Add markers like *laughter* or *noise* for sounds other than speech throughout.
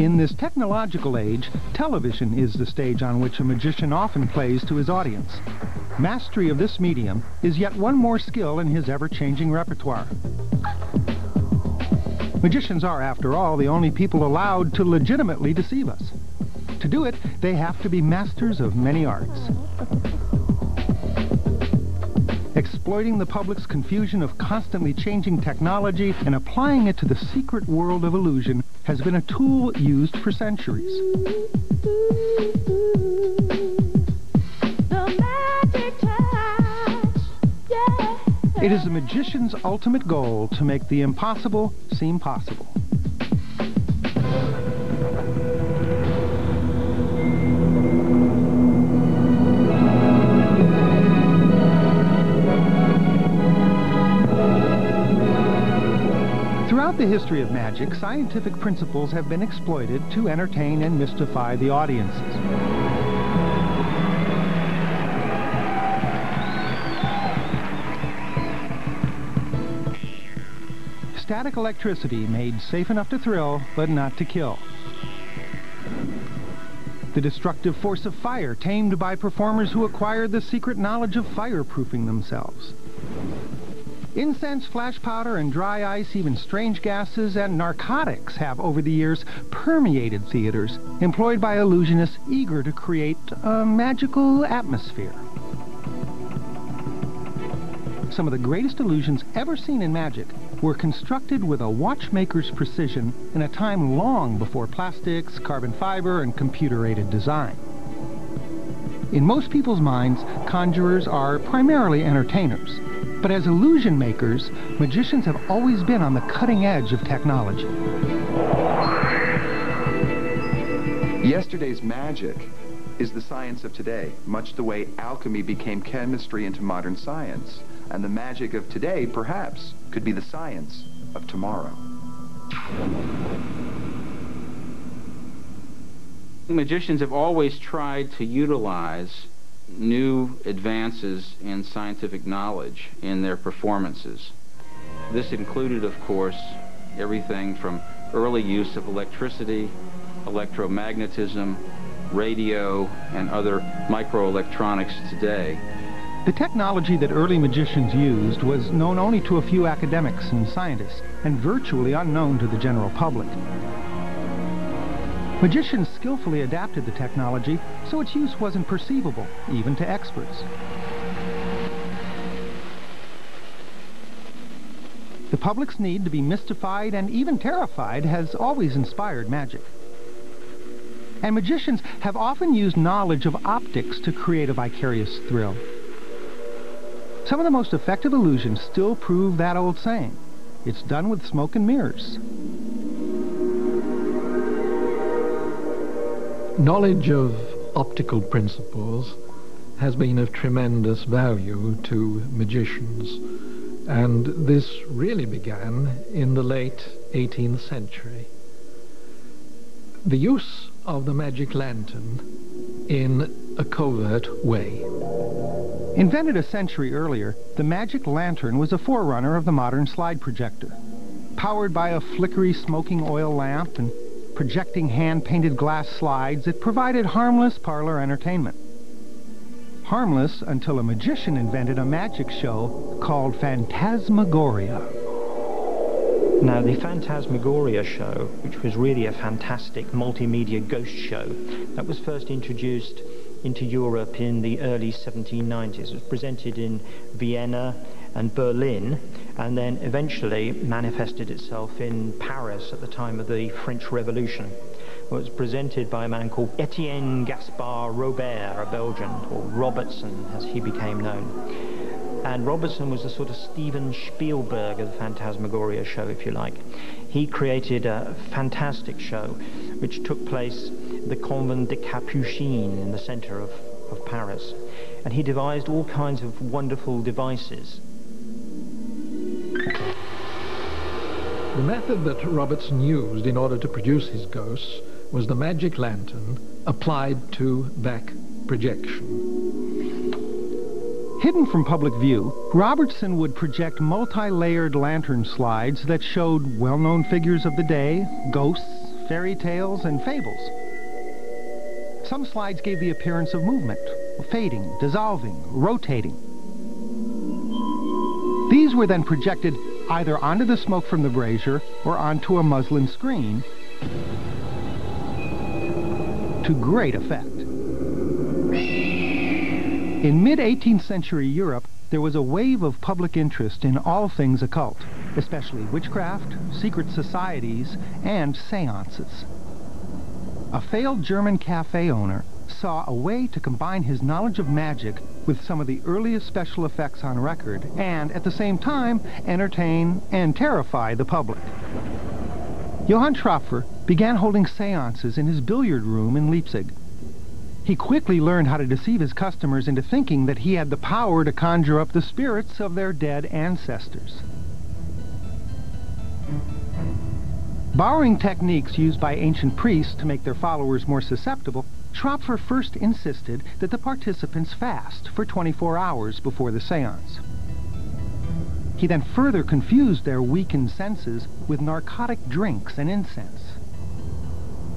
In this technological age, television is the stage on which a magician often plays to his audience. Mastery of this medium is yet one more skill in his ever-changing repertoire. Magicians are, after all, the only people allowed to legitimately deceive us. To do it, they have to be masters of many arts. Exploiting the public's confusion of constantly changing technology and applying it to the secret world of illusion has been a tool used for centuries. It is the magician's ultimate goal to make the impossible seem possible. The history of magic, scientific principles have been exploited to entertain and mystify the audiences. Static electricity made safe enough to thrill, but not to kill. The destructive force of fire tamed by performers who acquired the secret knowledge of fireproofing themselves. Incense, flash powder, and dry ice, even strange gases and narcotics have over the years permeated theaters, employed by illusionists eager to create a magical atmosphere. Some of the greatest illusions ever seen in magic were constructed with a watchmaker's precision in a time long before plastics, carbon fiber, and computer-aided design. In most people's minds, conjurers are primarily entertainers. But as illusion makers, magicians have always been on the cutting edge of technology. Yesterday's magic is the science of today, much the way alchemy became chemistry into modern science. And the magic of today, perhaps, could be the science of tomorrow. Magicians have always tried to utilize new advances in scientific knowledge in their performances. This included, of course, everything from early use of electricity, electromagnetism, radio, and other microelectronics today. The technology that early magicians used was known only to a few academics and scientists, and virtually unknown to the general public. Magicians skillfully adapted the technology so its use wasn't perceivable, even to experts. The public's need to be mystified and even terrified has always inspired magic. And magicians have often used knowledge of optics to create a vicarious thrill. Some of the most effective illusions still prove that old saying. It's done with smoke and mirrors. Knowledge of optical principles has been of tremendous value to magicians and this really began in the late 18th century. The use of the magic lantern in a covert way. Invented a century earlier, the magic lantern was a forerunner of the modern slide projector. Powered by a flickery smoking oil lamp and projecting hand-painted glass slides that provided harmless parlor entertainment. Harmless until a magician invented a magic show called Phantasmagoria. Now, the Phantasmagoria show, which was really a fantastic multimedia ghost show, that was first introduced into Europe in the early 1790s. It was presented in Vienna and Berlin, and then eventually manifested itself in Paris at the time of the French Revolution. It was presented by a man called Etienne Gaspard Robert, a Belgian, or Robertson as he became known. And Robertson was the sort of Steven Spielberg of the Phantasmagoria show, if you like. He created a fantastic show which took place at the Convent de Capucines in the center of, of Paris. And he devised all kinds of wonderful devices The method that Robertson used in order to produce his ghosts was the magic lantern applied to back projection. Hidden from public view, Robertson would project multi-layered lantern slides that showed well-known figures of the day, ghosts, fairy tales, and fables. Some slides gave the appearance of movement, fading, dissolving, rotating. These were then projected either onto the smoke from the brazier or onto a muslin screen to great effect. In mid-18th century Europe, there was a wave of public interest in all things occult, especially witchcraft, secret societies, and seances. A failed German cafe owner saw a way to combine his knowledge of magic with some of the earliest special effects on record and, at the same time, entertain and terrify the public. Johann Schropfer began holding seances in his billiard room in Leipzig. He quickly learned how to deceive his customers into thinking that he had the power to conjure up the spirits of their dead ancestors. Borrowing techniques used by ancient priests to make their followers more susceptible, Schropfer first insisted that the participants fast for 24 hours before the seance. He then further confused their weakened senses with narcotic drinks and incense.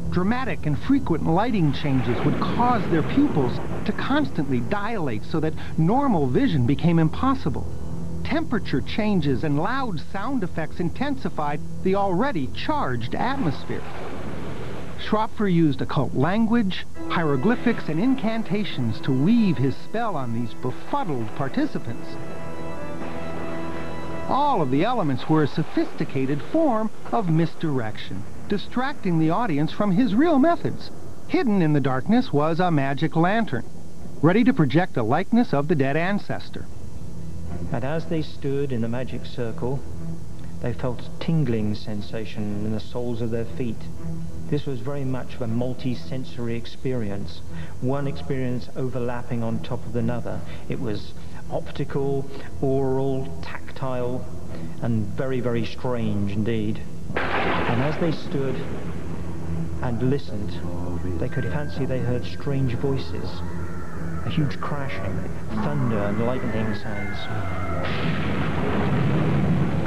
Dramatic and frequent lighting changes would cause their pupils to constantly dilate so that normal vision became impossible. Temperature changes and loud sound effects intensified the already charged atmosphere. Schropfer used occult language, hieroglyphics, and incantations to weave his spell on these befuddled participants. All of the elements were a sophisticated form of misdirection, distracting the audience from his real methods. Hidden in the darkness was a magic lantern, ready to project a likeness of the dead ancestor. And as they stood in the magic circle, they felt a tingling sensation in the soles of their feet. This was very much of a multi-sensory experience, one experience overlapping on top of another. It was optical, oral, tactile, and very, very strange indeed. And as they stood and listened, they could fancy they heard strange voices, a huge crashing, thunder and lightning sounds.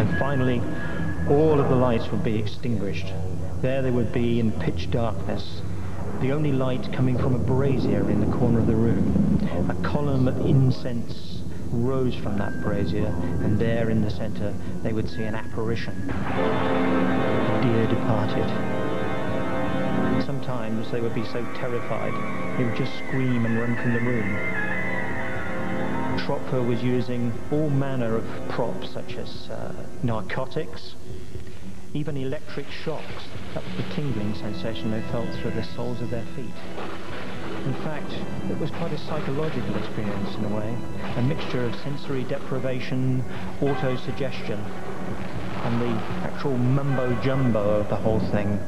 And finally, all of the lights would be extinguished. There they would be in pitch darkness, the only light coming from a brazier in the corner of the room. A column of incense rose from that brazier, and there in the center they would see an apparition, The dear departed. sometimes they would be so terrified they would just scream and run from the room. Schropfer was using all manner of props such as uh, narcotics, even electric shocks. That was the tingling sensation they felt through the soles of their feet. In fact, it was quite a psychological experience in a way, a mixture of sensory deprivation, auto-suggestion, and the actual mumbo-jumbo of the whole thing.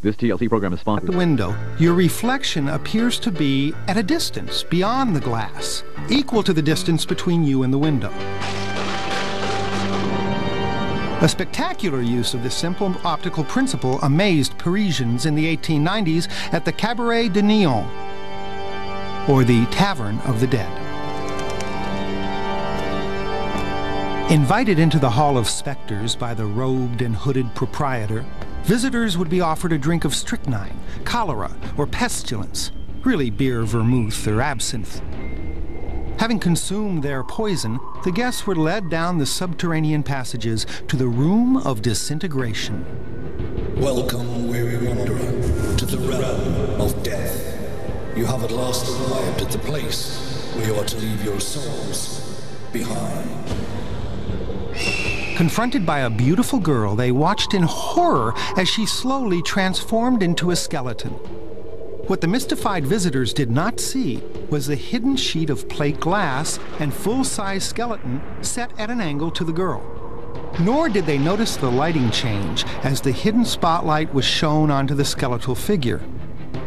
This TLC program is sponsored. At the window, your reflection appears to be at a distance beyond the glass, equal to the distance between you and the window. A spectacular use of this simple optical principle amazed Parisians in the 1890s at the Cabaret de Néant, or the Tavern of the Dead. Invited into the Hall of Spectres by the robed and hooded proprietor, visitors would be offered a drink of strychnine, cholera, or pestilence, really beer, vermouth, or absinthe. Having consumed their poison, the guests were led down the subterranean passages to the room of disintegration. Welcome, weary wanderer, to the realm of death. You have at last arrived at the place where you are to leave your souls behind. Confronted by a beautiful girl, they watched in horror as she slowly transformed into a skeleton. What the mystified visitors did not see was the hidden sheet of plate glass and full-size skeleton set at an angle to the girl. Nor did they notice the lighting change as the hidden spotlight was shone onto the skeletal figure.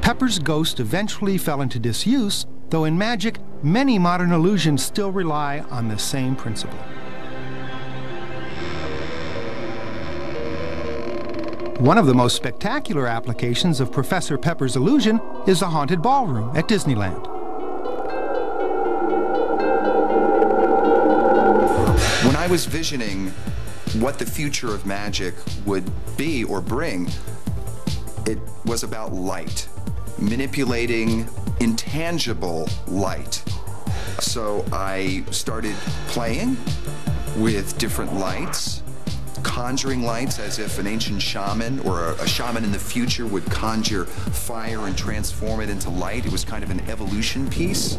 Pepper's ghost eventually fell into disuse, though in magic, many modern illusions still rely on the same principle. One of the most spectacular applications of Professor Pepper's illusion is the haunted ballroom at Disneyland. When I was visioning what the future of magic would be or bring, it was about light, manipulating intangible light. So I started playing with different lights, conjuring lights as if an ancient shaman or a, a, shaman in the future would conjure fire and transform it into light. It was kind of an evolution piece,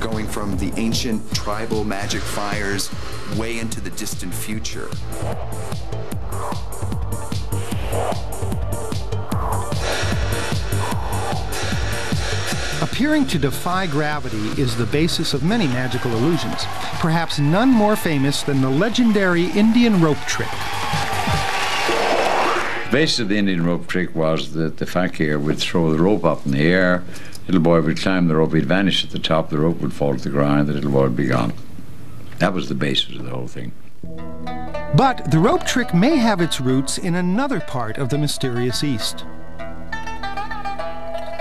going from the ancient tribal magic fires way into the distant future. Appearing to defy gravity is the basis of many magical illusions, perhaps none more famous than the legendary Indian rope trick. The basis of the Indian rope trick was that the fakir would throw the rope up in the air, little boy would climb the rope, he'd vanish at the top, the rope would fall to the ground, the little boy would be gone. That was the basis of the whole thing. But the rope trick may have its roots in another part of the mysterious East.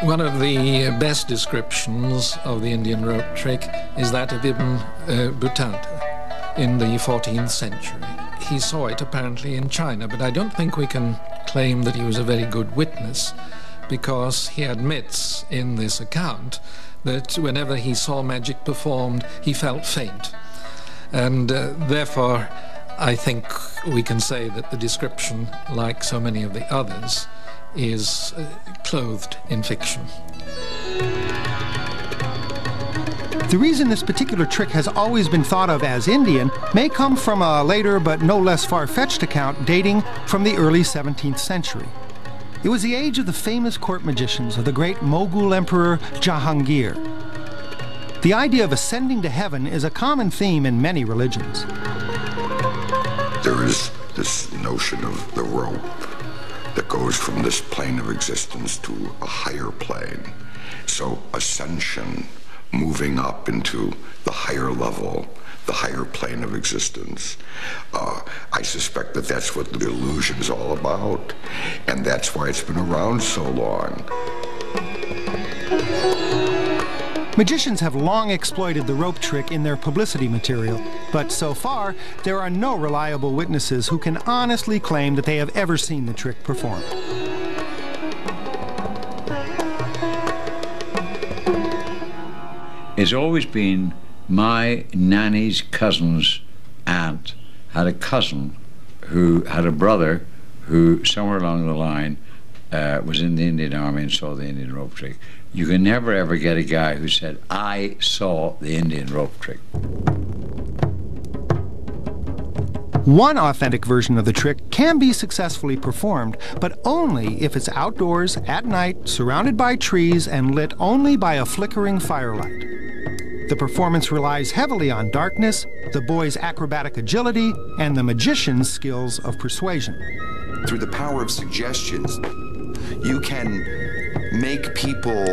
One of the best descriptions of the Indian rope trick is that of Ibn uh, Battuta in the 14th century. He saw it apparently in China, but I don't think we can claim that he was a very good witness because he admits in this account that whenever he saw magic performed, he felt faint. And uh, therefore, I think we can say that the description, like so many of the others, is uh, clothed in fiction. The reason this particular trick has always been thought of as Indian may come from a later but no less far-fetched account dating from the early 17th century. It was the age of the famous court magicians of the great Mughal Emperor Jahangir. The idea of ascending to heaven is a common theme in many religions. There is this notion of the rope that goes from this plane of existence to a higher plane. So ascension, moving up into the higher level, the higher plane of existence. Uh, I suspect that that's what the illusion is all about, and that's why it's been around so long. Magicians have long exploited the rope trick in their publicity material, but so far, there are no reliable witnesses who can honestly claim that they have ever seen the trick performed. It's always been my nanny's cousin's aunt had a cousin who had a brother who, somewhere along the line, uh, was in the Indian Army and saw the Indian rope trick. You can never ever get a guy who said, I saw the Indian rope trick. One authentic version of the trick can be successfully performed, but only if it's outdoors, at night, surrounded by trees, and lit only by a flickering firelight. The performance relies heavily on darkness, the boy's acrobatic agility, and the magician's skills of persuasion. Through the power of suggestions, you can make people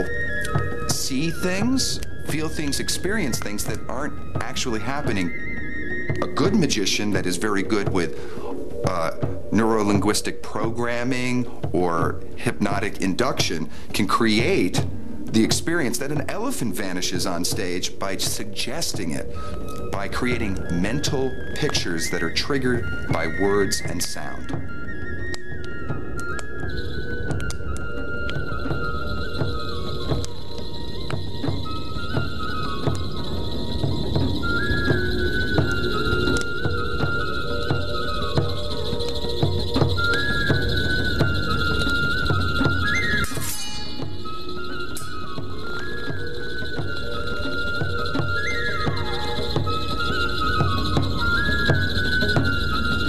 see things, feel things, experience things that aren't actually happening. A good magician that is very good with uh, neurolinguistic programming or hypnotic induction can create the experience that an elephant vanishes on stage by suggesting it, by creating mental pictures that are triggered by words and sound.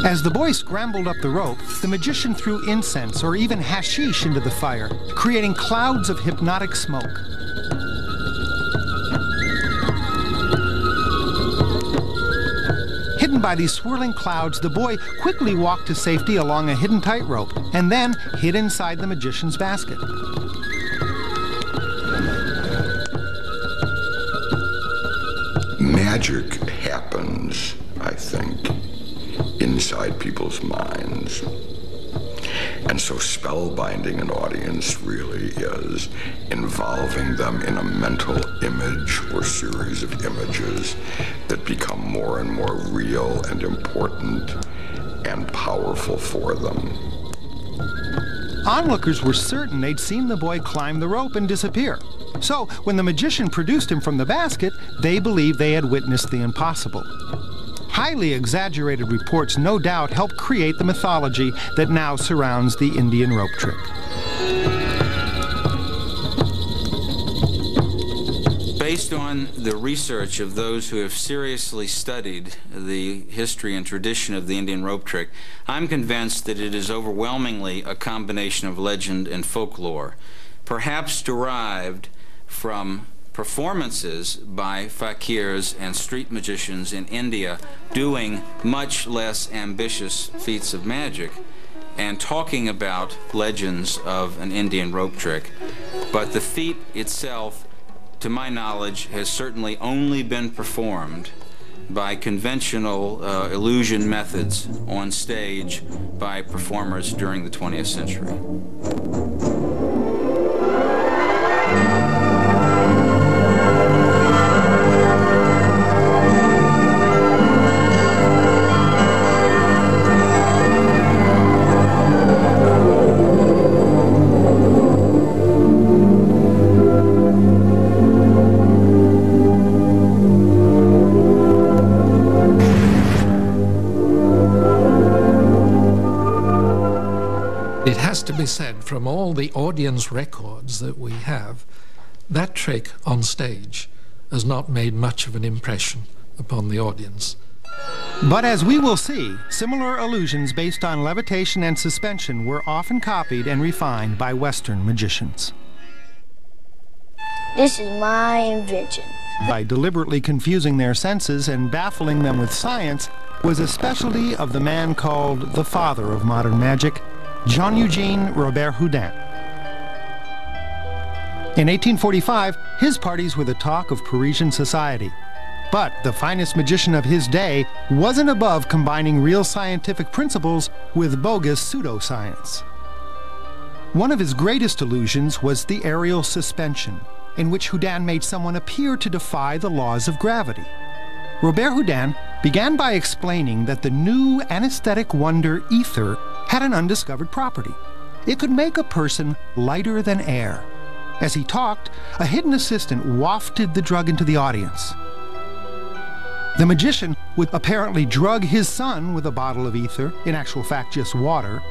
As the boy scrambled up the rope, the magician threw incense or even hashish into the fire, creating clouds of hypnotic smoke. Hidden by these swirling clouds, the boy quickly walked to safety along a hidden tightrope and then hid inside the magician's basket. Magic happens, I think, inside people's minds. And so spellbinding an audience really is involving them in a mental image or series of images that become more and more real and important and powerful for them. Onlookers were certain they'd seen the boy climb the rope and disappear. So, when the magician produced him from the basket, they believed they had witnessed the impossible. Highly exaggerated reports no doubt helped create the mythology that now surrounds the Indian rope trick. Based on the research of those who have seriously studied the history and tradition of the Indian rope trick, I'm convinced that it is overwhelmingly a combination of legend and folklore, perhaps derived from performances by fakirs and street magicians in India doing much less ambitious feats of magic and talking about legends of an Indian rope trick. But the feat itself to my knowledge, has certainly only been performed by conventional uh, illusion methods on stage by performers during the 20th century. The audience records that we have, that trick on stage has not made much of an impression upon the audience. But as we will see, similar illusions based on levitation and suspension were often copied and refined by Western magicians. This is my invention. By deliberately confusing their senses and baffling them with science was a specialty of the man called the father of modern magic, Jean-Eugène Robert Houdin. In 1845, his parties were the talk of Parisian society. But the finest magician of his day wasn't above combining real scientific principles with bogus pseudoscience. One of his greatest illusions was the aerial suspension, in which Houdin made someone appear to defy the laws of gravity. Robert Houdin began by explaining that the new anesthetic wonder ether had an undiscovered property. It could make a person lighter than air. As he talked, a hidden assistant wafted the drug into the audience. The magician would apparently drug his son with a bottle of ether, in actual fact just water.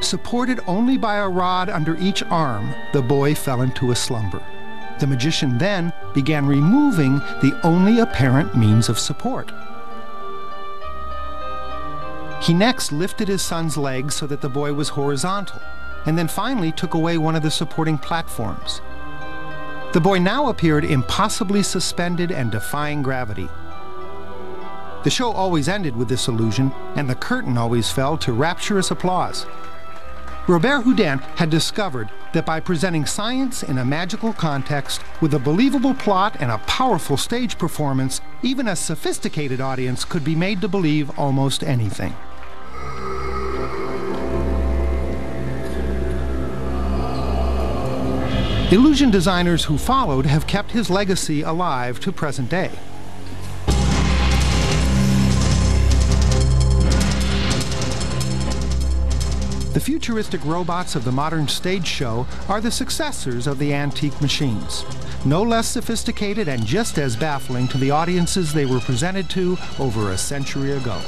Supported only by a rod under each arm, the boy fell into a slumber. The magician then began removing the only apparent means of support. He next lifted his son's legs so that the boy was horizontal, and then finally took away one of the supporting platforms. The boy now appeared impossibly suspended and defying gravity. The show always ended with this illusion, and the curtain always fell to rapturous applause. Robert Houdin had discovered that by presenting science in a magical context with a believable plot and a powerful stage performance, even a sophisticated audience could be made to believe almost anything. Illusion designers who followed have kept his legacy alive to present day. The futuristic robots of the modern stage show are the successors of the antique machines, no less sophisticated and just as baffling to the audiences they were presented to over a century ago.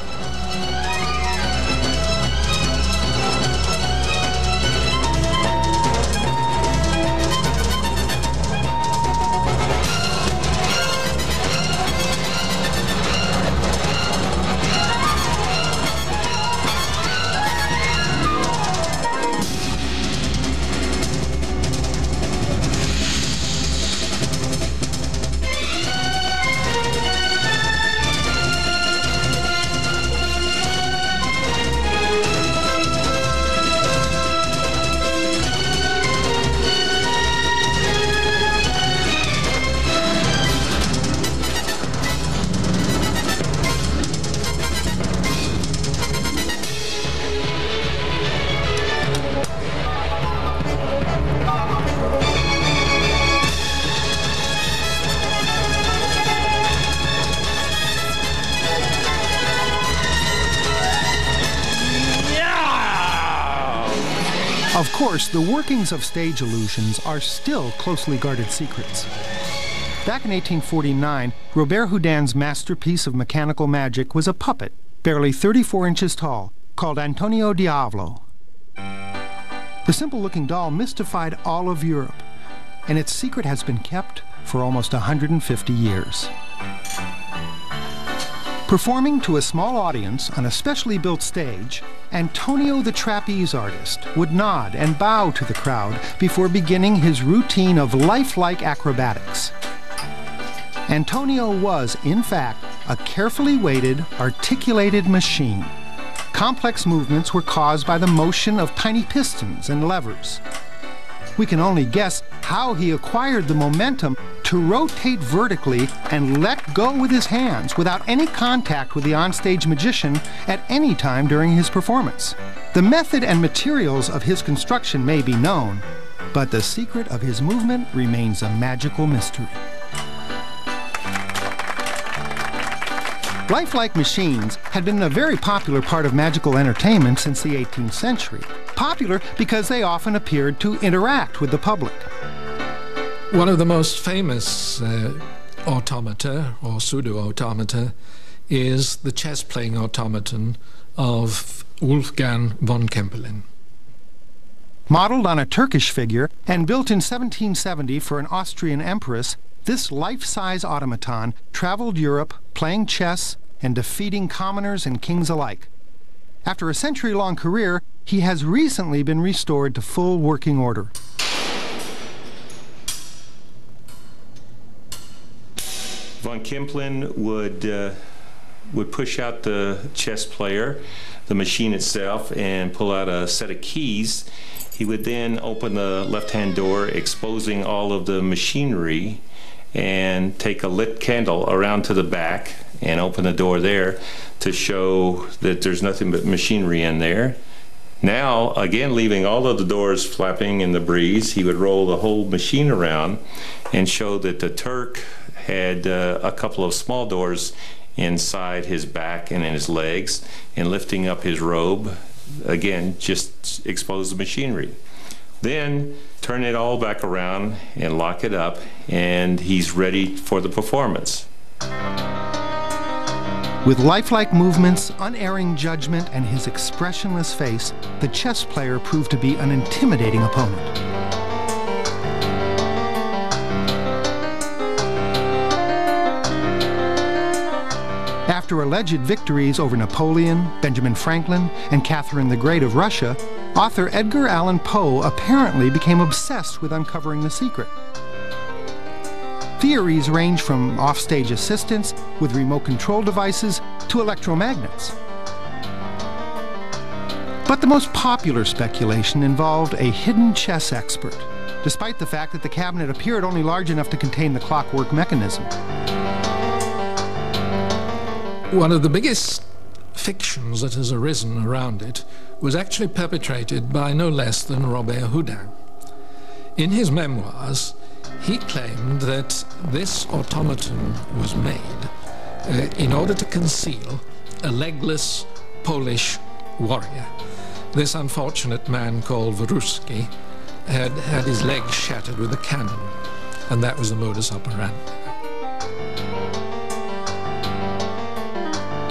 Of course, the workings of stage illusions are still closely guarded secrets. Back in 1849, Robert Houdin's masterpiece of mechanical magic was a puppet, barely 34 inches tall, called Antonio Diavolo. The simple-looking doll mystified all of Europe, and its secret has been kept for almost 150 years. Performing to a small audience on a specially built stage, Antonio the trapeze artist would nod and bow to the crowd before beginning his routine of lifelike acrobatics. Antonio was, in fact, a carefully weighted, articulated machine. Complex movements were caused by the motion of tiny pistons and levers. We can only guess how he acquired the momentum to rotate vertically and let go with his hands without any contact with the onstage magician at any time during his performance. The method and materials of his construction may be known, but the secret of his movement remains a magical mystery. Lifelike machines had been a very popular part of magical entertainment since the 18th century. Popular because they often appeared to interact with the public. One of the most famous uh, automata, or pseudo-automata, is the chess-playing automaton of Wolfgang von Kempelen. Modeled on a Turkish figure and built in 1770 for an Austrian empress, this life-size automaton traveled Europe playing chess and defeating commoners and kings alike. After a century-long career, he has recently been restored to full working order. Von Kempelen would uh, would push out the chess player, the machine itself, and pull out a set of keys. He would then open the left-hand door, exposing all of the machinery and take a lit candle around to the back and open the door there to show that there's nothing but machinery in there. Now, again, leaving all of the doors flapping in the breeze, he would roll the whole machine around and show that the Turk had uh, a couple of small doors inside his back and in his legs, and lifting up his robe, again, just expose the machinery. Then turn it all back around and lock it up, and he's ready for the performance. With lifelike movements, unerring judgment, and his expressionless face, the chess player proved to be an intimidating opponent. After alleged victories over Napoleon, Benjamin Franklin, and Catherine the Great of Russia, author Edgar Allan Poe apparently became obsessed with uncovering the secret. Theories range from offstage assistants with remote control devices to electromagnets. But the most popular speculation involved a hidden chess expert, despite the fact that the cabinet appeared only large enough to contain the clockwork mechanism. One of the biggest fictions that has arisen around it was actually perpetrated by no less than Robert Houdin. In his memoirs, he claimed that this automaton was made uh, in order to conceal a legless Polish warrior. This unfortunate man called Worousky had had his legs shattered with a cannon, and that was the modus operandi.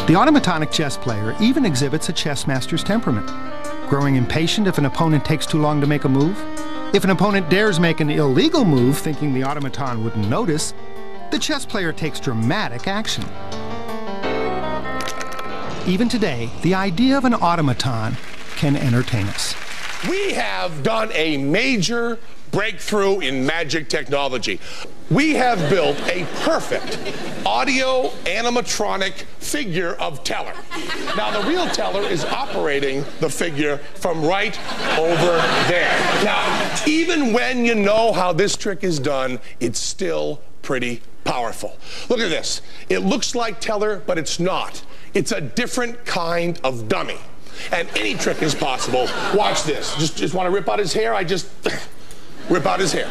The automatonic chess player even exhibits a chess master's temperament, growing impatient if an opponent takes too long to make a move. If an opponent dares make an illegal move thinking the automaton wouldn't notice, the chess player takes dramatic action. Even today, the idea of an automaton can entertain us. We have done a major breakthrough in magic technology. We have built a perfect audio animatronic figure of Teller. Now, the real Teller is operating the figure from right over there. Now, even when you know how this trick is done, it's still pretty powerful. Look at this. It looks like Teller, but it's not. It's a different kind of dummy. And any trick is possible. Watch this. Just, just want to rip out his hair? I just *coughs* rip out his hair.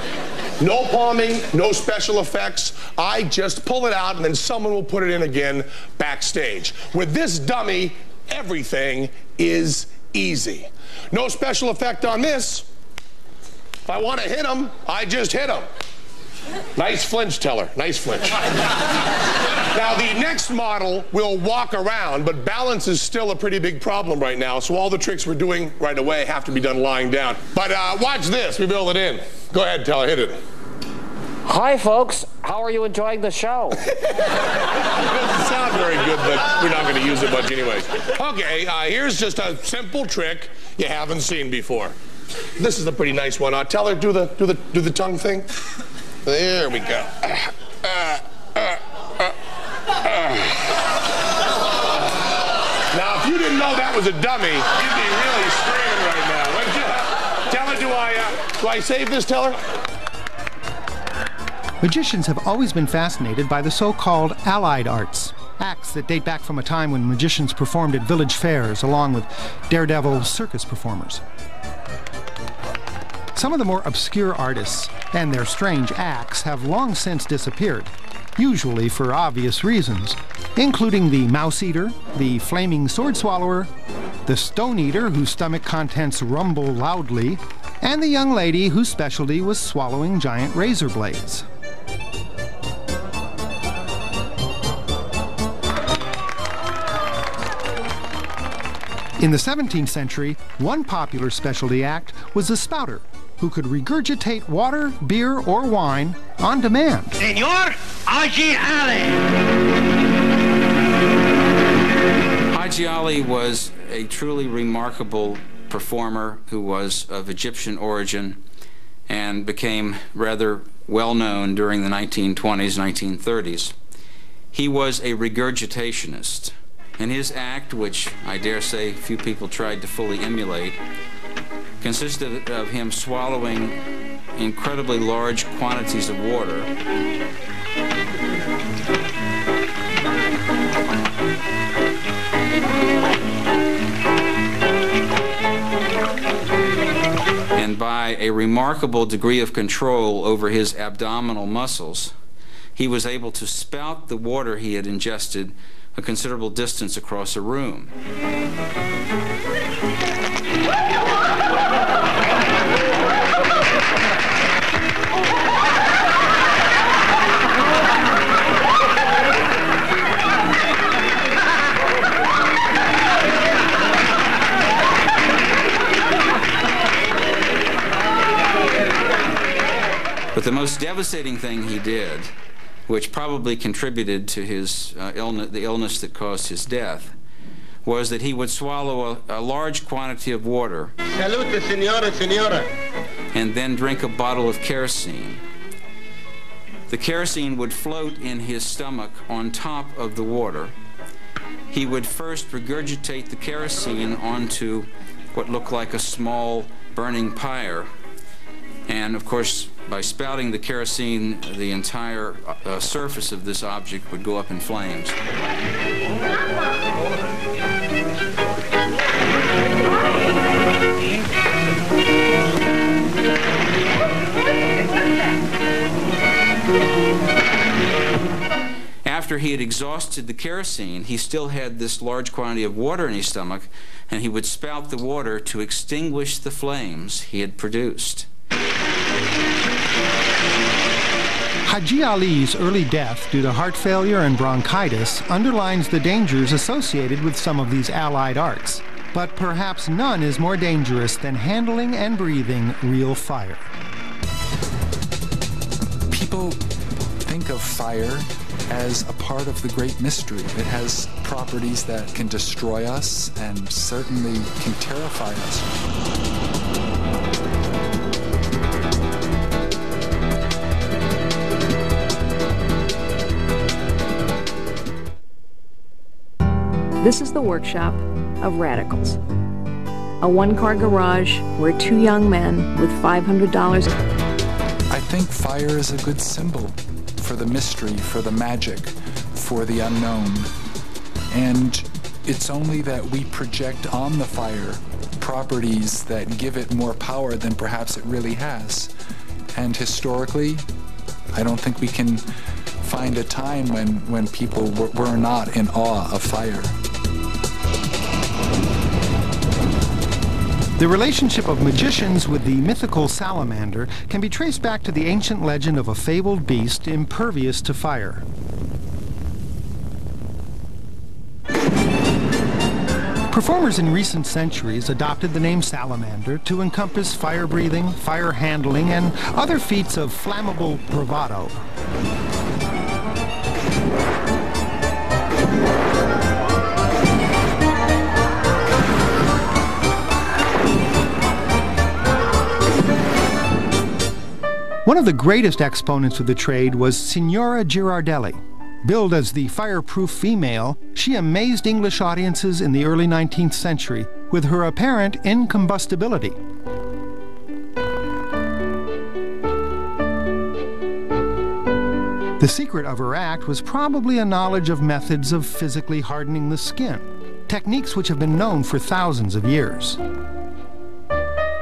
No palming, no special effects. I just pull it out and then someone will put it in again backstage. With this dummy, everything is easy. No special effect on this. If I want to hit him, I just hit him. Nice flinch, Teller. Nice flinch. *laughs* now, the next model will walk around, but balance is still a pretty big problem right now, so all the tricks we're doing right away have to be done lying down. But uh, watch this. We build it in. Go ahead, Teller. Hit it. Hi, folks. How are you enjoying the show? it *laughs* doesn't sound very good, but we're not going to use it much anyways. Okay, uh, here's just a simple trick you haven't seen before. This is a pretty nice one. Uh, Teller do the do the do the tongue thing. There we go. Uh, uh, now, if you didn't know that was a dummy, you'd be really screaming right now, wouldn't you? Teller, do I uh, do I save this? Teller. Magicians have always been fascinated by the so-called allied arts, acts that date back from a time when magicians performed at village fairs along with daredevil circus performers. Some of the more obscure artists and their strange acts have long since disappeared, usually for obvious reasons, including the mouse eater, the flaming sword swallower, the stone eater whose stomach contents rumble loudly, and the young lady whose specialty was swallowing giant razor blades. In the 17th century, one popular specialty act was the spouter, who could regurgitate water, beer, or wine on demand. Senor Haji Ali! Haji Ali was a truly remarkable performer who was of Egyptian origin and became rather well known during the 1920s, 1930s. He was a regurgitationist. And his act, which I dare say few people tried to fully emulate, consisted of him swallowing incredibly large quantities of water. And by a remarkable degree of control over his abdominal muscles, he was able to spout the water he had ingested a considerable distance across a room. But the most devastating thing he did which probably contributed to his uh, illness, the illness that caused his death, was that he would swallow a, a large quantity of water Salute, senora, senora. and then drink a bottle of kerosene. The kerosene would float in his stomach on top of the water. He would first regurgitate the kerosene onto what looked like a small burning pyre. And of course, by spouting the kerosene, the entire uh, surface of this object would go up in flames. After he had exhausted the kerosene, he still had this large quantity of water in his stomach, and he would spout the water to extinguish the flames he had produced. Haji Ali's early death due to heart failure and bronchitis underlines the dangers associated with some of these allied arts. But perhaps none is more dangerous than handling and breathing real fire. People think of fire as a part of the great mystery. It has properties that can destroy us and certainly can terrify us. This is the workshop of radicals. A one car garage where two young men with $500. I think fire is a good symbol for the mystery, for the magic, for the unknown. And it's only that we project on the fire properties that give it more power than perhaps it really has. And historically, I don't think we can find a time when, when people were, were not in awe of fire. The relationship of magicians with the mythical salamander can be traced back to the ancient legend of a fabled beast impervious to fire. Performers in recent centuries adopted the name salamander to encompass fire breathing, fire handling, and other feats of flammable bravado. One of the greatest exponents of the trade was Signora Girardelli. Billed as the fireproof female, she amazed English audiences in the early 19th century with her apparent incombustibility. The secret of her act was probably a knowledge of methods of physically hardening the skin, techniques which have been known for thousands of years.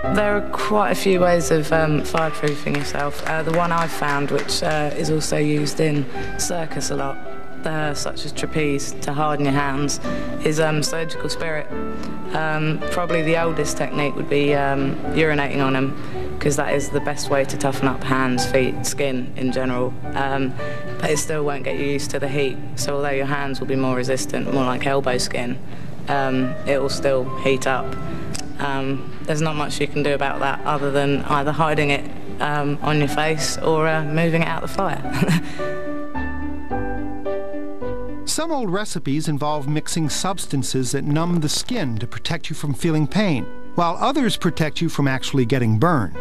There are quite a few ways of um, fireproofing yourself. Uh, the one I've found, which uh, is also used in circus a lot, uh, such as trapeze, to harden your hands, is um, surgical spirit. Um, probably the oldest technique would be um, urinating on them, because that is the best way to toughen up hands, feet, skin in general. Um, but it still won't get you used to the heat. So although your hands will be more resistant, more like elbow skin, um, it will still heat up. Um, there's not much you can do about that other than either hiding it um, on your face or uh, moving it out of the fire. *laughs* Some old recipes involve mixing substances that numb the skin to protect you from feeling pain, while others protect you from actually getting burned.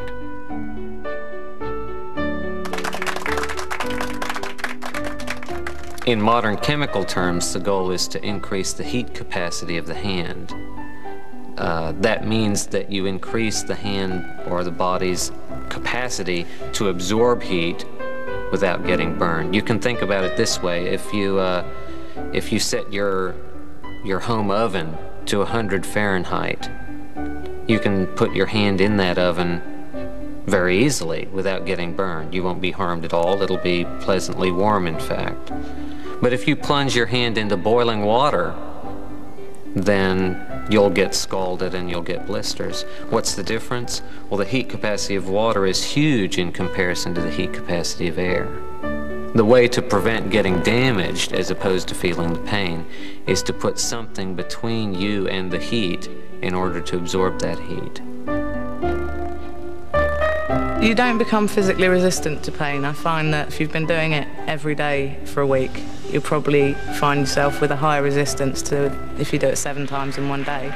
In modern chemical terms, the goal is to increase the heat capacity of the hand. Uh, that means that you increase the hand or the body's capacity to absorb heat without getting burned. You can think about it this way: if you uh, if you set your your home oven to 100 Fahrenheit, you can put your hand in that oven very easily without getting burned. You won't be harmed at all. It'll be pleasantly warm, in fact. But if you plunge your hand into boiling water, then you'll get scalded and you'll get blisters. What's the difference? Well, the heat capacity of water is huge in comparison to the heat capacity of air. The way to prevent getting damaged as opposed to feeling the pain is to put something between you and the heat in order to absorb that heat. You don't become physically resistant to pain. I find that if you've been doing it every day for a week, you'll probably find yourself with a higher resistance to if you do it seven times in one day.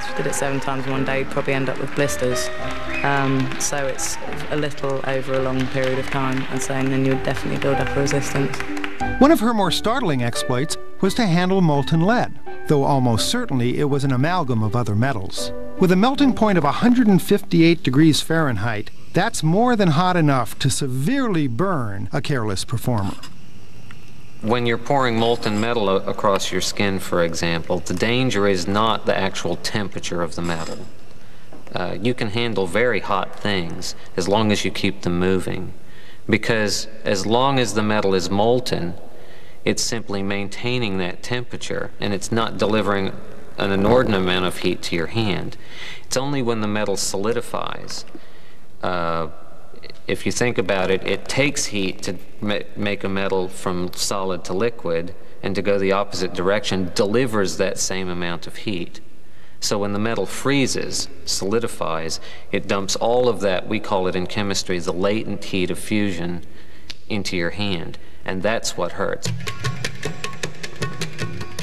If you did it seven times in one day, you'd probably end up with blisters. Um, so it's a little over a long period of time, and saying then you would definitely build up a resistance. One of her more startling exploits was to handle molten lead, though almost certainly it was an amalgam of other metals. With a melting point of 158 degrees Fahrenheit, that's more than hot enough to severely burn a careless performer. When you're pouring molten metal across your skin, for example, the danger is not the actual temperature of the metal. Uh, you can handle very hot things as long as you keep them moving. Because as long as the metal is molten, it's simply maintaining that temperature and it's not delivering an inordinate amount of heat to your hand. It's only when the metal solidifies uh, if you think about it, it takes heat to ma make a metal from solid to liquid, and to go the opposite direction delivers that same amount of heat. So when the metal freezes, solidifies, it dumps all of that, we call it in chemistry, the latent heat of fusion, into your hand. And that's what hurts.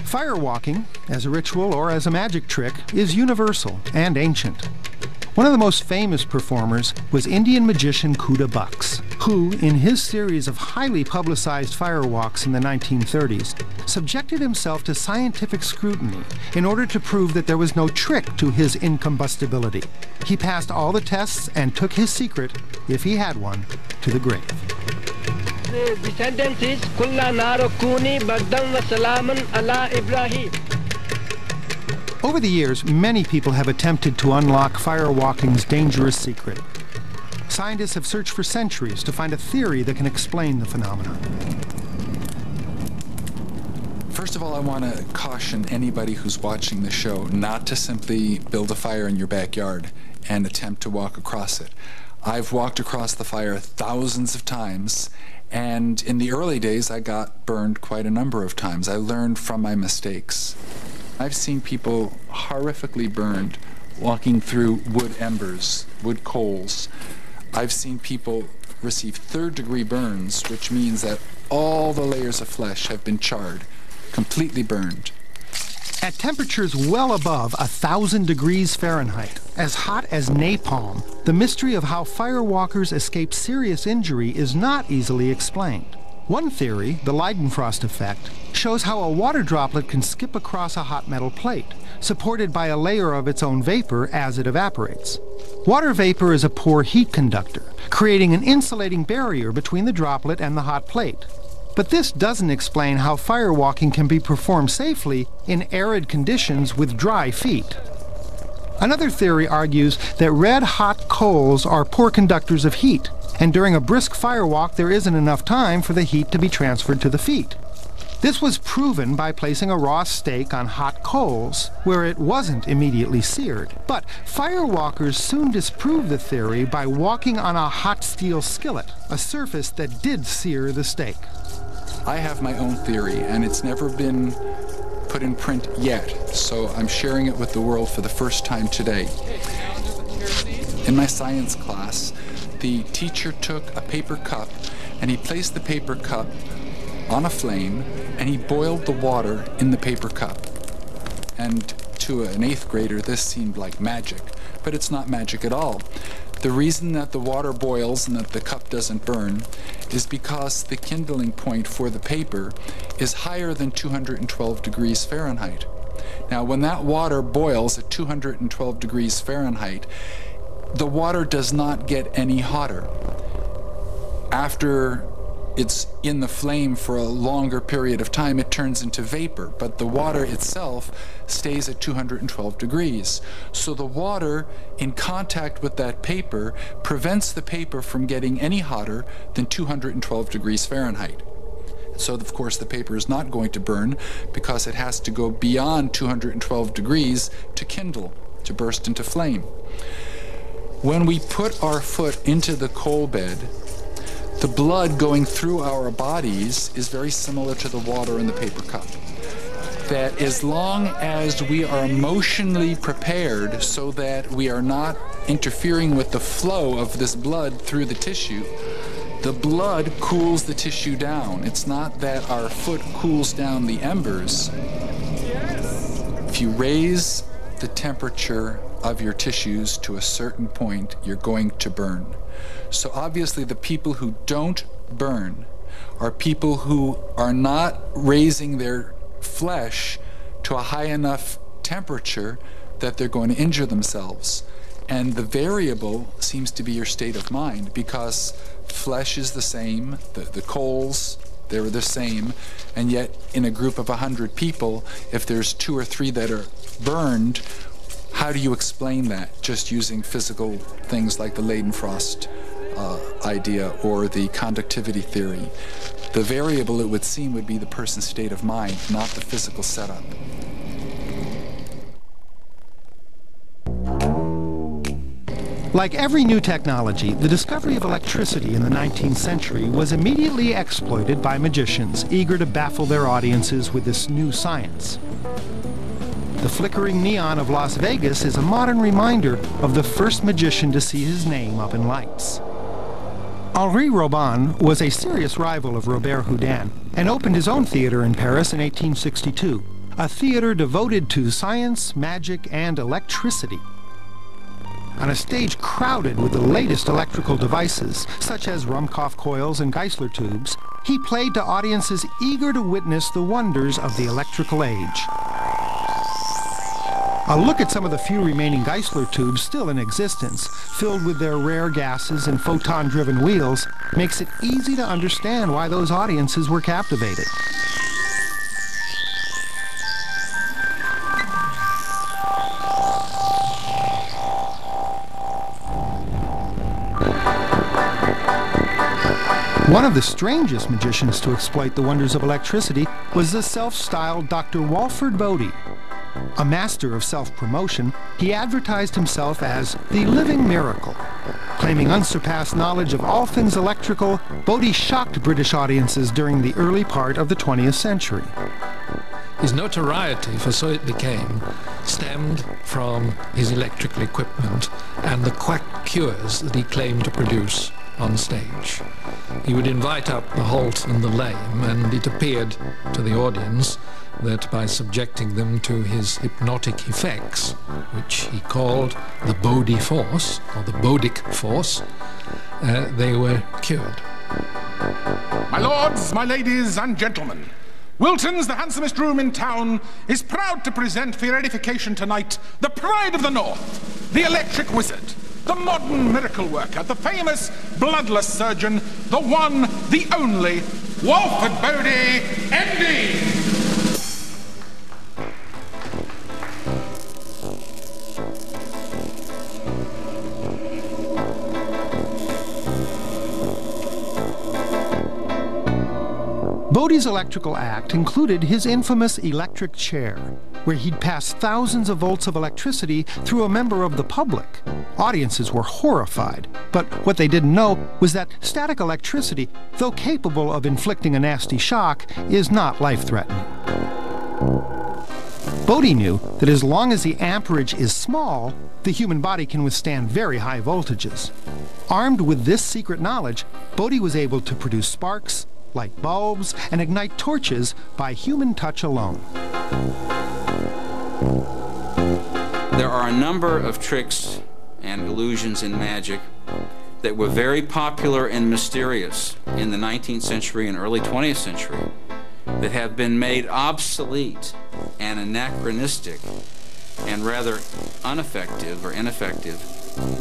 Firewalking, as a ritual or as a magic trick, is universal and ancient. One of the most famous performers was Indian magician Kuda Bux, who, in his series of highly publicized firewalks in the 1930s, subjected himself to scientific scrutiny in order to prove that there was no trick to his incombustibility. He passed all the tests and took his secret, if he had one, to the grave. The descendants is Kulla Narokuni Bagdam Salaman Allah Ibrahim. Over the years, many people have attempted to unlock firewalking's dangerous secret. Scientists have searched for centuries to find a theory that can explain the phenomenon. First of all, I want to caution anybody who's watching the show not to simply build a fire in your backyard and attempt to walk across it. I've walked across the fire thousands of times, and in the early days, I got burned quite a number of times. I learned from my mistakes. I've seen people horrifically burned walking through wood embers, wood coals. I've seen people receive third degree burns, which means that all the layers of flesh have been charred, completely burned. At temperatures well above a thousand degrees Fahrenheit, as hot as napalm, the mystery of how firewalkers escape serious injury is not easily explained. One theory, the Leidenfrost effect, shows how a water droplet can skip across a hot metal plate, supported by a layer of its own vapor as it evaporates. Water vapor is a poor heat conductor, creating an insulating barrier between the droplet and the hot plate. But this doesn't explain how firewalking can be performed safely in arid conditions with dry feet. Another theory argues that red hot coals are poor conductors of heat, and during a brisk firewalk there isn't enough time for the heat to be transferred to the feet. This was proven by placing a raw steak on hot coals, where it wasn't immediately seared. But firewalkers soon disproved the theory by walking on a hot steel skillet, a surface that did sear the steak. I have my own theory, and it's never been put in print yet, so I'm sharing it with the world for the first time today. In my science class, the teacher took a paper cup and he placed the paper cup on a flame and he boiled the water in the paper cup. And to an eighth grader, this seemed like magic, but it's not magic at all. The reason that the water boils and that the cup doesn't burn is because the kindling point for the paper is higher than 212 degrees Fahrenheit. Now, when that water boils at 212 degrees Fahrenheit, the water does not get any hotter. After it's in the flame for a longer period of time, it turns into vapor, but the water itself stays at 212 degrees. So the water in contact with that paper prevents the paper from getting any hotter than 212 degrees Fahrenheit. So, of course, the paper is not going to burn because it has to go beyond 212 degrees to kindle, to burst into flame. When we put our foot into the coal bed, the blood going through our bodies is very similar to the water in the paper cup. That as long as we are emotionally prepared so that we are not interfering with the flow of this blood through the tissue, the blood cools the tissue down. It's not that our foot cools down the embers. If you raise the temperature of your tissues to a certain point, you're going to burn. So obviously, the people who don't burn are people who are not raising their flesh to a high enough temperature that they're going to injure themselves. And the variable seems to be your state of mind because flesh is the same, the, the coals, they're the same, and yet in a group of 100 people, if there's two or three that are burned, how do you explain that just using physical things like the Leidenfrost uh, idea or the conductivity theory? The variable, it would seem, would be the person's state of mind, not the physical setup. Like every new technology, the discovery of electricity in the 19th century was immediately exploited by magicians eager to baffle their audiences with this new science. The flickering neon of Las Vegas is a modern reminder of the first magician to see his name up in lights. Henri Robin was a serious rival of Robert Houdin and opened his own theater in Paris in 1862, a theater devoted to science, magic, and electricity. On a stage crowded with the latest electrical devices, such as Ruhmkorff coils and Geissler tubes, he played to audiences eager to witness the wonders of the electrical age. A look at some of the few remaining Geissler tubes still in existence, filled with their rare gases and photon-driven wheels, makes it easy to understand why those audiences were captivated. One of the strangest magicians to exploit the wonders of electricity was the self-styled Dr. Walford Bodie. A master of self-promotion, he advertised himself as the living miracle. Claiming unsurpassed knowledge of all things electrical, Bodie shocked British audiences during the early part of the 20th century. His notoriety, for so it became, stemmed from his electrical equipment and the quack cures that he claimed to produce on stage. He would invite up the halt and the lame, and it appeared to the audience that by subjecting them to his hypnotic effects, which he called the Bodie force, or the Bodic force, uh, they were cured. My lords, my ladies, and gentlemen, Wilton's, the handsomest room in town, is proud to present for your edification tonight the pride of the North, the electric wizard, the modern miracle worker, the famous bloodless surgeon, the one, the only, Walford Bodie, MD. Bodie's electrical act included his infamous electric chair, where he'd pass thousands of volts of electricity through a member of the public. Audiences were horrified, but what they didn't know was that static electricity, though capable of inflicting a nasty shock, is not life-threatening. Bodie knew that as long as the amperage is small, the human body can withstand very high voltages. Armed with this secret knowledge, Bodie was able to produce sparks, light bulbs, and ignite torches by human touch alone. There are a number of tricks and illusions in magic that were very popular and mysterious in the 19th century and early 20th century that have been made obsolete and anachronistic and rather ineffective or ineffective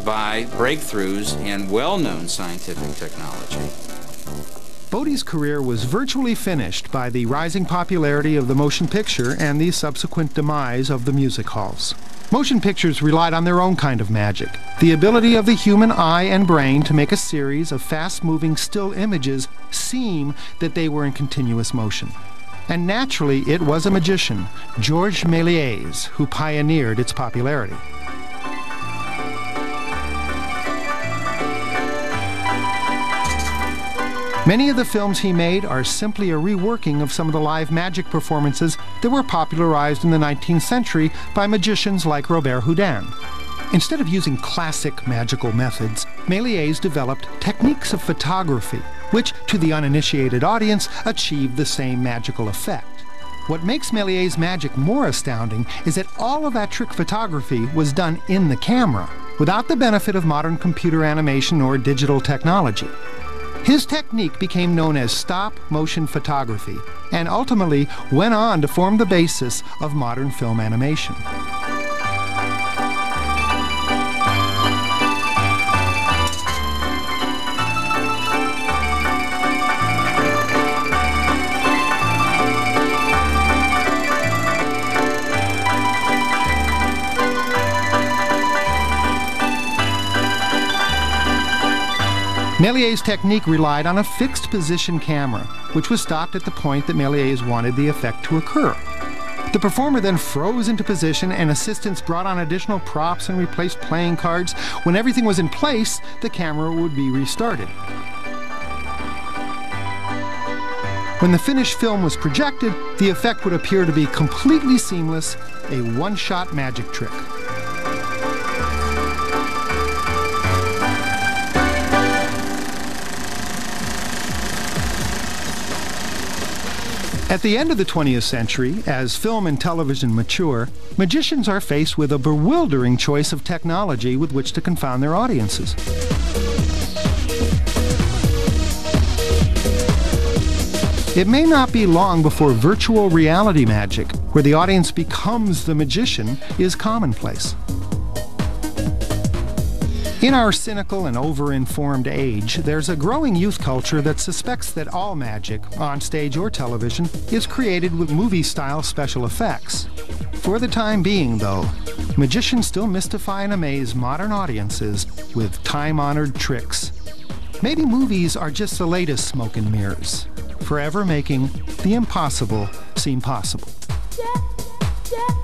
by breakthroughs in well-known scientific technology. Bodie's career was virtually finished by the rising popularity of the motion picture and the subsequent demise of the music halls. Motion pictures relied on their own kind of magic, the ability of the human eye and brain to make a series of fast-moving still images seem that they were in continuous motion. And naturally, it was a magician, Georges Méliès, who pioneered its popularity. Many of the films he made are simply a reworking of some of the live magic performances that were popularized in the 19th century by magicians like Robert Houdin. Instead of using classic magical methods, Méliès developed techniques of photography, which, to the uninitiated audience, achieved the same magical effect. What makes Méliès' magic more astounding is that all of that trick photography was done in the camera, without the benefit of modern computer animation or digital technology. His technique became known as stop motion photography and ultimately went on to form the basis of modern film animation. Méliès' technique relied on a fixed position camera, which was stopped at the point that Méliès wanted the effect to occur. The performer then froze into position and assistants brought on additional props and replaced playing cards. When everything was in place, the camera would be restarted. When the finished film was projected, the effect would appear to be completely seamless, a one-shot magic trick. At the end of the 20th century, as film and television mature, magicians are faced with a bewildering choice of technology with which to confound their audiences. It may not be long before virtual reality magic, where the audience becomes the magician, is commonplace. In our cynical and over-informed age, there's a growing youth culture that suspects that all magic, on stage or television, is created with movie-style special effects. For the time being, though, magicians still mystify and amaze modern audiences with time-honored tricks. Maybe movies are just the latest smoke and mirrors, forever making the impossible seem possible. The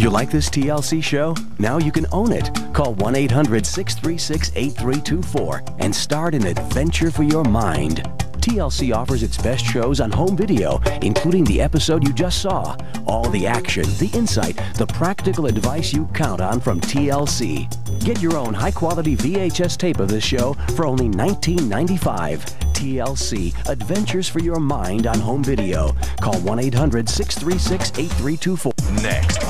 You like this TLC show? Now you can own it. Call 1 800 636 8324 and start an adventure for your mind. TLC offers its best shows on home video, including the episode you just saw. All the action, the insight, the practical advice you count on from TLC. Get your own high quality VHS tape of this show for only $19.95. TLC Adventures for Your Mind on Home Video. Call 1 800 636 8324. Next